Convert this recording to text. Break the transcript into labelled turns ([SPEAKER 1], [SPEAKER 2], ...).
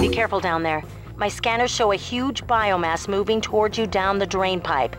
[SPEAKER 1] Be careful down there. My scanners show a huge biomass moving towards you down the drain pipe.